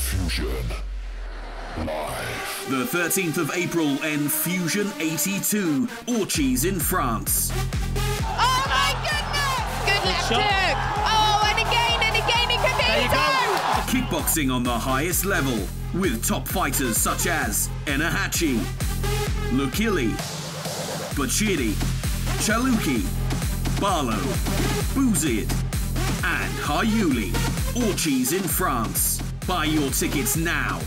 Enfusion. Live. The 13th of April, Enfusion 82, Orchies in France. Oh my goodness! Good left hook. Oh, and again and again it There you can be go. Kickboxing on the highest level, with top fighters such as Ennahachi, Lukili, Bachiri, Chaluki, Barlow, Bouzid, and Haryouli. Orchies in France. Buy your tickets now